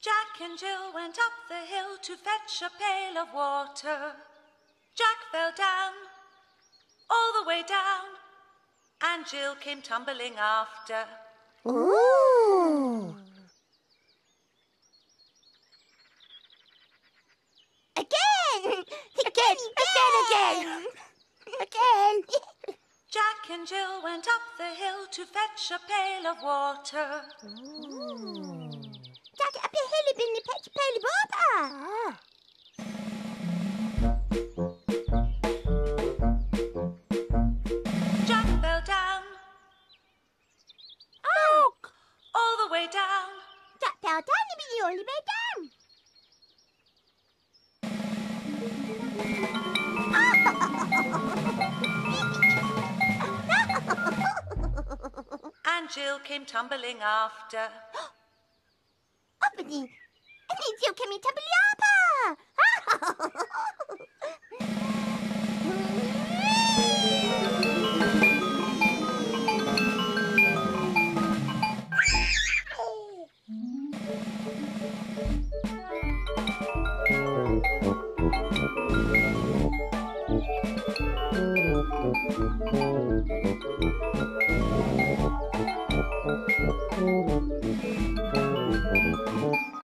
Jack and Jill went up the hill to fetch a pail of water. Jack fell down, all the way down, and Jill came tumbling after. Ooh! Again! Again! Again! Again! Jack and Jill went up the hill to fetch a pail of water. Jack, up your hill bin the patch pail of water. Ah. Jack fell down, Oh! all the way down. Jack fell down and be all the way down. And Jill came tumbling after. Uppity! And then Jill came in tumbling upper. todo.